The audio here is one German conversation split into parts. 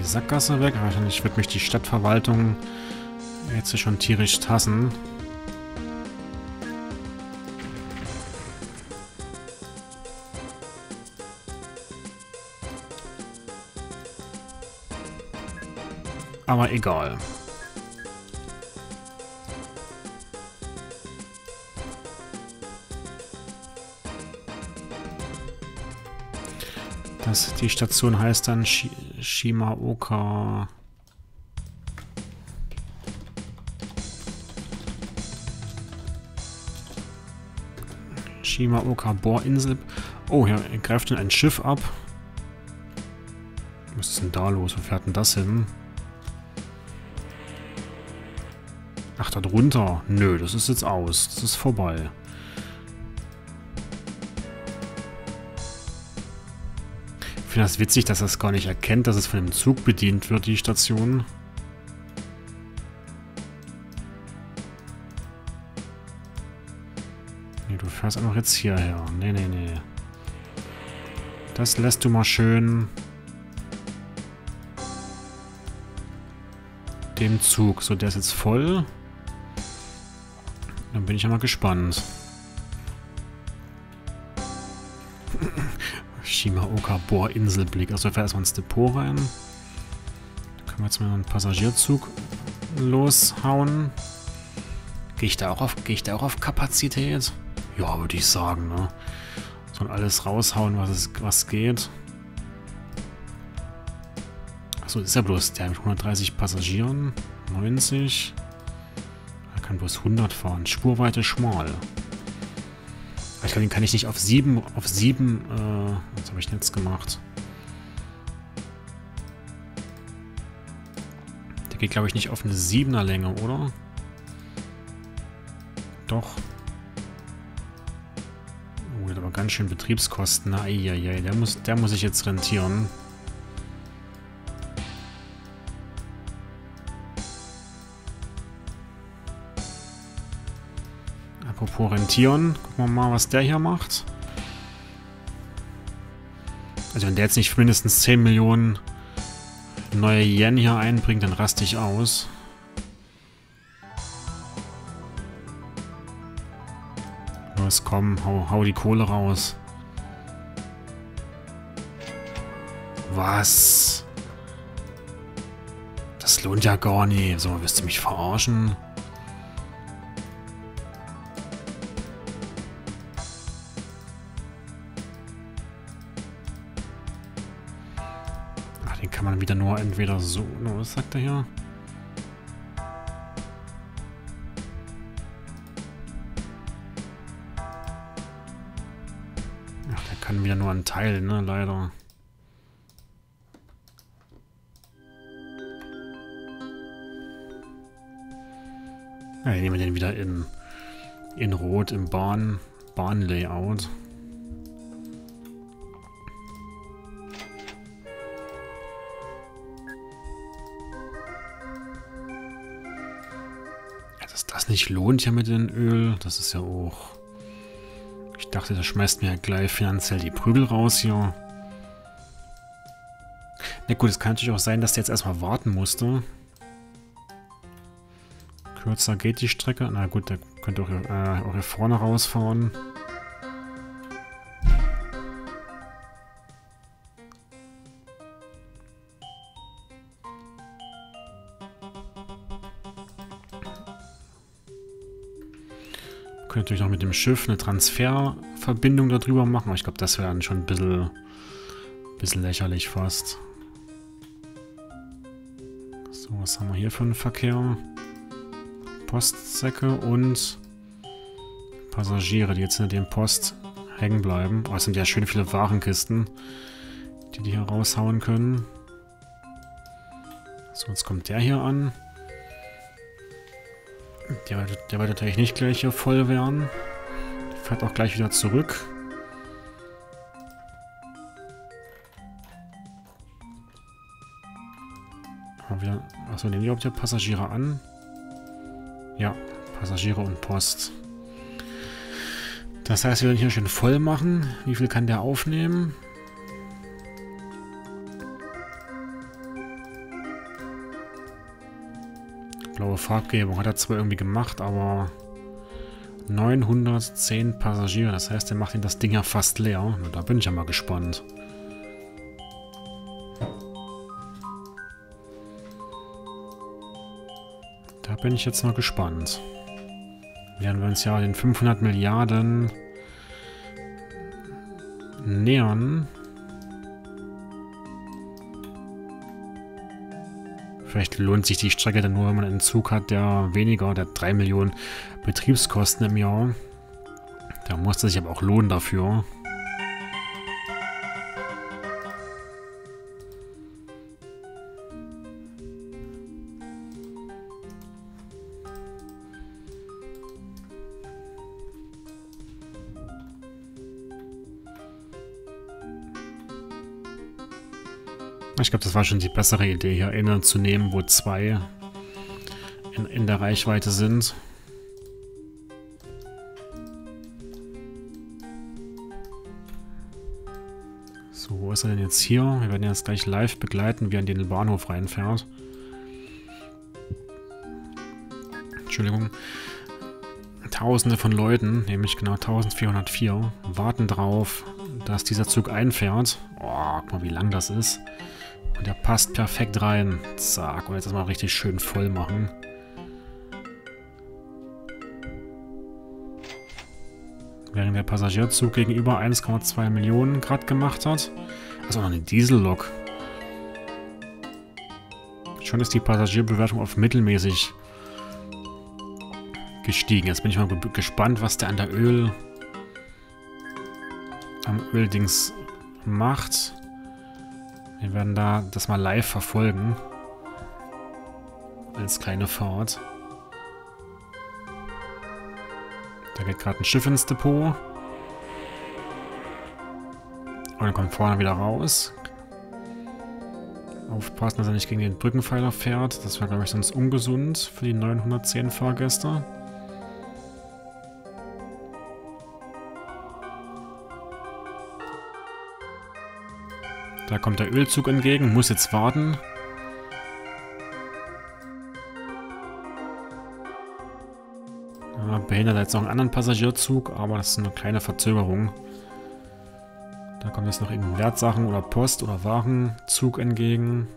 die Sackgasse weg. Wahrscheinlich wird mich die Stadtverwaltung jetzt schon tierisch tassen. Aber egal. Das, die Station heißt dann Sh Shimaoka... Shimaoka Bohrinsel. Oh, hier greift denn ein Schiff ab. Was ist denn da los? Wo fährt denn das hin? Ach, da drunter. Nö, das ist jetzt aus. Das ist vorbei. Finde das witzig, dass es gar nicht erkennt, dass es von dem Zug bedient wird, die Station. Nee, du fährst einfach jetzt hierher. Nee, nee, nee. Das lässt du mal schön dem Zug. So, der ist jetzt voll. Dann bin ich ja mal gespannt. Shimaoka Bohrinselblick. Also wir erstmal ins Depot rein. Da können wir jetzt mal einen Passagierzug loshauen. Gehe ich da auch auf, ich da auch auf Kapazität? Ja, würde ich sagen, ne? Soll alles raushauen, was es, was geht. Achso, ist ja bloß der mit 130 Passagieren. 90. Er kann bloß 100 fahren. Spurweite schmal. Ich glaube, den kann ich nicht auf 7, auf 7, äh, was habe ich denn jetzt gemacht? Der geht, glaube ich, nicht auf eine 7er Länge, oder? Doch. Oh, der hat aber ganz schön Betriebskosten. Eieiei, der muss, der muss ich jetzt rentieren. Apropos rentieren. Gucken wir mal, was der hier macht. Also wenn der jetzt nicht mindestens 10 Millionen neue Yen hier einbringt, dann raste ich aus. Los, komm, hau, hau die Kohle raus. Was? Das lohnt ja gar nicht. So, wirst du mich verarschen? Wieder nur entweder so... Was sagt er hier? Ach, der kann wieder nur einen Teil, ne? Leider. Ja, nehmen wir den wieder in, in Rot im Bahn, Bahnlayout. Nicht lohnt ja mit dem Öl. Das ist ja auch... Ich dachte, das schmeißt mir gleich finanziell die Prügel raus hier. Na gut, es kann natürlich auch sein, dass der jetzt erstmal warten musste. Kürzer geht die Strecke. Na gut, der könnte auch, äh, auch hier vorne rausfahren. Könnte natürlich noch mit dem Schiff eine Transferverbindung darüber machen, aber ich glaube, das wäre dann schon ein bisschen, bisschen lächerlich fast. So, was haben wir hier für einen Verkehr? Postsäcke und Passagiere, die jetzt hinter dem Post hängen bleiben. Oh, es sind ja schön viele Warenkisten, die die hier raushauen können. So, jetzt kommt der hier an. Der, der wird natürlich nicht gleich hier voll werden. Der fährt auch gleich wieder zurück. wieder. Achso, nehmen die überhaupt Passagiere an? Ja, Passagiere und Post. Das heißt, wir werden hier schön voll machen. Wie viel kann der aufnehmen? Blaue Farbgebung hat er zwar irgendwie gemacht, aber 910 Passagiere, das heißt, er macht ihn das Ding ja fast leer. Da bin ich ja mal gespannt. Da bin ich jetzt mal gespannt. Werden wir uns ja den 500 Milliarden nähern. Vielleicht lohnt sich die Strecke dann nur, wenn man einen Zug hat, der weniger, der 3 Millionen Betriebskosten im Jahr. Da muss es sich aber auch lohnen dafür. Ich glaube, das war schon die bessere Idee, hier eine zu nehmen, wo zwei in, in der Reichweite sind. So, wo ist er denn jetzt hier? Wir werden jetzt gleich live begleiten, wie er in den Bahnhof reinfährt. Entschuldigung. Tausende von Leuten, nämlich genau 1404, warten drauf, dass dieser Zug einfährt. Oh, guck mal, wie lang das ist. Und der passt perfekt rein. Zack. Und jetzt das mal richtig schön voll machen. Während der Passagierzug gegenüber 1,2 Millionen Grad gemacht hat. Also noch eine Diesellok. Schon ist die Passagierbewertung auf mittelmäßig gestiegen. Jetzt bin ich mal gespannt, was der an der Öl am Öldings macht. Wir werden da das mal live verfolgen. Als kleine Fahrt. Da geht gerade ein Schiff ins Depot. Und dann kommt vorne wieder raus. Aufpassen, dass er nicht gegen den Brückenpfeiler fährt. Das wäre, glaube ich, sonst ungesund für die 910 Fahrgäste. Da kommt der Ölzug entgegen, muss jetzt warten. Ja, behindert jetzt noch einen anderen Passagierzug, aber das ist eine kleine Verzögerung. Da kommt jetzt noch irgendein Wertsachen oder Post oder Warenzug entgegen.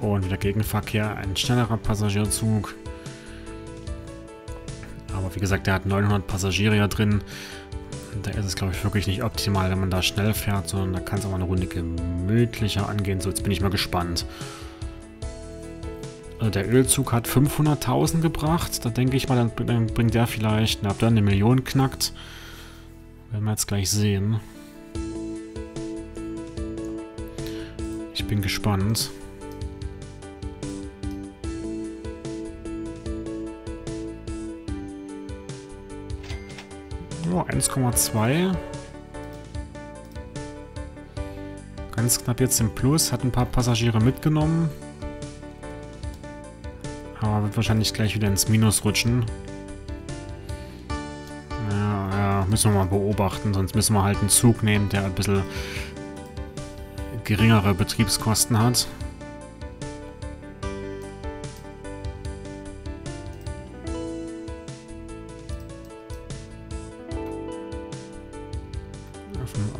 Und wieder Gegenverkehr, ein schnellerer Passagierzug. Aber wie gesagt, der hat 900 Passagiere ja drin. Da ist es, glaube ich, wirklich nicht optimal, wenn man da schnell fährt, sondern da kann es auch mal eine Runde gemütlicher angehen. So, jetzt bin ich mal gespannt. Also der Ölzug hat 500.000 gebracht. Da denke ich mal, dann, dann bringt der vielleicht, na, ob der eine Million knackt. Werden wir jetzt gleich sehen. Ich bin gespannt. Oh, 1,2. Ganz knapp jetzt im Plus. Hat ein paar Passagiere mitgenommen. Aber wird wahrscheinlich gleich wieder ins Minus rutschen. Ja, ja, müssen wir mal beobachten. Sonst müssen wir halt einen Zug nehmen, der ein bisschen geringere Betriebskosten hat.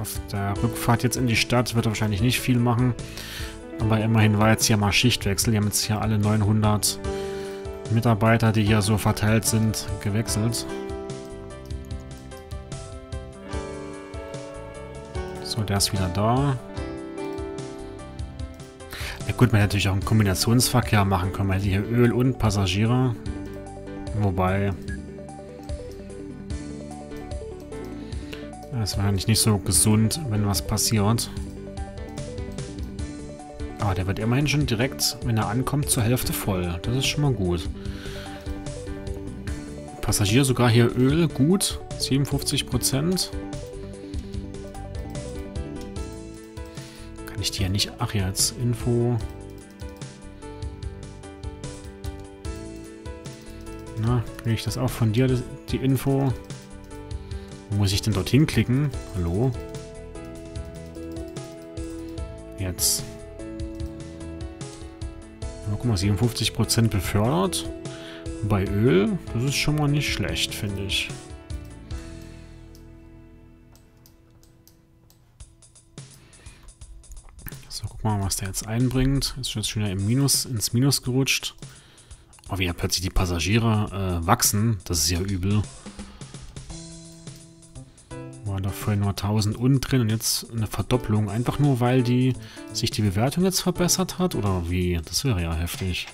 Auf der Rückfahrt jetzt in die Stadt wird er wahrscheinlich nicht viel machen. Aber immerhin war jetzt hier mal Schichtwechsel. Die haben jetzt hier alle 900 Mitarbeiter, die hier so verteilt sind, gewechselt. So, der ist wieder da. Ja gut, man hätte natürlich auch einen Kombinationsverkehr machen können. Man hätte hier Öl und Passagiere. Wobei, War eigentlich nicht so gesund, wenn was passiert. Aber der wird immerhin schon direkt, wenn er ankommt, zur Hälfte voll. Das ist schon mal gut. Passagier sogar hier Öl, gut, 57 Prozent. Kann ich die ja nicht... Ach ja, jetzt Info... Na, kriege ich das auch von dir, die Info? Wo muss ich denn dorthin klicken? Hallo? Jetzt. Ja, guck mal, 57% befördert. Bei Öl, das ist schon mal nicht schlecht, finde ich. So, guck mal, was der jetzt einbringt. Ist jetzt schon wieder im Minus, ins Minus gerutscht. Oh, wie ja plötzlich die Passagiere äh, wachsen. Das ist ja übel. War da vorhin nur 1000 unten drin und jetzt eine Verdopplung. Einfach nur, weil die sich die Bewertung jetzt verbessert hat? Oder wie? Das wäre ja heftig.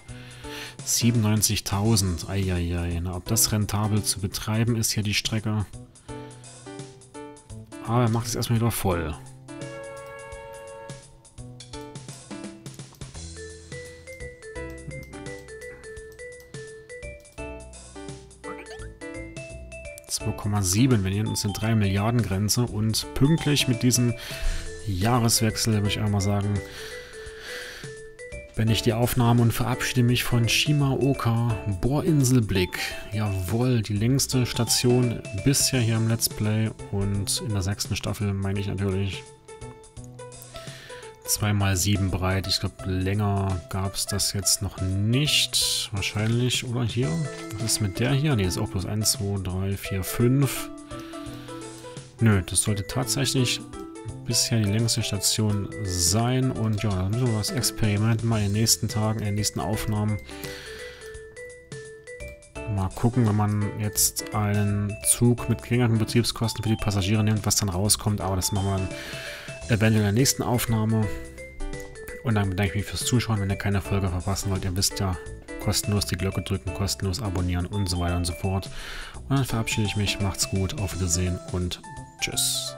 97.000. Eieiei. Na, ob das rentabel zu betreiben ist, hier die Strecke. Aber er macht es erstmal wieder voll. 2,7. Wir nähern uns den 3 Milliarden Grenze und pünktlich mit diesem Jahreswechsel, würde ich einmal sagen, bin ich die Aufnahme und verabschiede mich von Shimaoka Bohrinselblick. Jawohl, die längste Station bisher hier im Let's Play und in der sechsten Staffel meine ich natürlich. 2x7 breit. Ich glaube, länger gab es das jetzt noch nicht. Wahrscheinlich. Oder hier? Was ist mit der hier? Ne, ist auch bloß 1, 2, 3, 4, 5. Nö, das sollte tatsächlich bisher die längste Station sein. Und ja, dann müssen wir das Experiment mal in den nächsten Tagen, in den nächsten Aufnahmen mal gucken, wenn man jetzt einen Zug mit geringeren Betriebskosten für die Passagiere nimmt, was dann rauskommt. Aber das machen wir dann eventuell in der nächsten Aufnahme. Und dann bedanke ich mich fürs Zuschauen. Wenn ihr keine Folge verpassen wollt, ihr wisst ja, kostenlos die Glocke drücken, kostenlos abonnieren und so weiter und so fort. Und dann verabschiede ich mich. Macht's gut, auf Wiedersehen und tschüss.